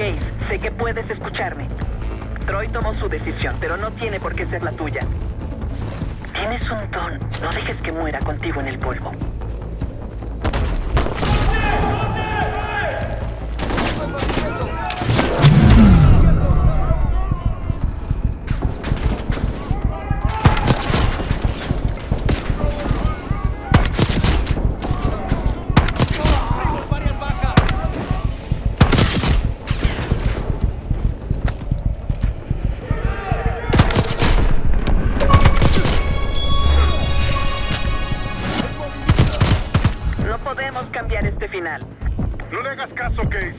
Case, sé que puedes escucharme. Troy tomó su decisión, pero no tiene por qué ser la tuya. Tienes un don. No dejes que muera contigo en el polvo. No podemos cambiar este final. No le hagas caso, Case.